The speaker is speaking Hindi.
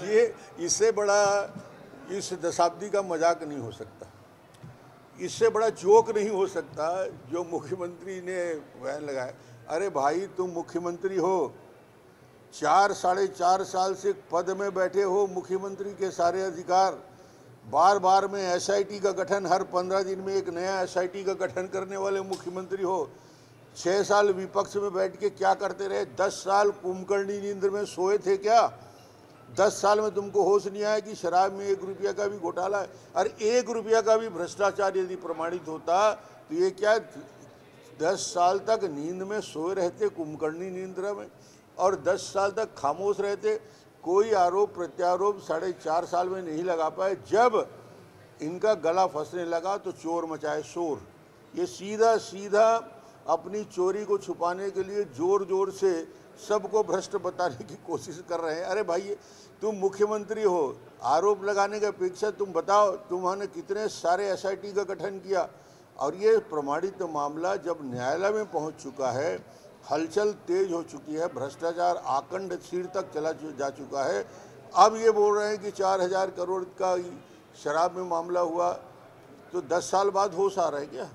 ये इससे बड़ा इस दशाब्दी का मज़ाक नहीं हो सकता। इससे बड़ा जोक नहीं हो सकता जो मुख्यमंत्री ने बयान लगाया। अरे भाई, तुम मुख्यमंत्री हो। चार, साढ़े चार साल से पद में बैठे हो मुख्यमंत्री के सारे अधिकार। बार बार में एसआईटी का गठन, हर पंद्रह दिन में एक नया एसआईटी का गठन करने वाले मुख्यमंत्री हो। छः साल विपक्ष में बैठ के क्या करते रहे? दस साल कुंभकर्णी नींद में सोए थे क्या? दस साल में तुमको होश नहीं आया कि शराब में एक रुपया का भी घोटाला है? अरे, एक रुपया का भी भ्रष्टाचार यदि प्रमाणित होता तो ये क्या दस साल तक नींद में सोए रहते कुंभकर्णी निंद्रा में? और दस साल तक खामोश रहते, कोई आरोप प्रत्यारोप साढ़े चार साल में नहीं लगा पाए। जब इनका गला फंसने लगा तो चोर मचाए शोर। ये सीधा सीधा अपनी चोरी को छुपाने के लिए ज़ोर ज़ोर से सबको भ्रष्ट बताने की कोशिश कर रहे हैं। अरे भाई, तुम मुख्यमंत्री हो, आरोप लगाने की अपेक्षा तुम बताओ तुम्हारे कितने सारे एसआईटी का गठन किया? और ये प्रमाणित मामला जब न्यायालय में पहुँच चुका है, हलचल तेज हो चुकी है, भ्रष्टाचार आकंड सिर तक चला जा चुका है। अब ये बोल रहे हैं कि चार हज़ार करोड़ का शराब में मामला हुआ तो दस साल बाद होश आ रहा है क्या?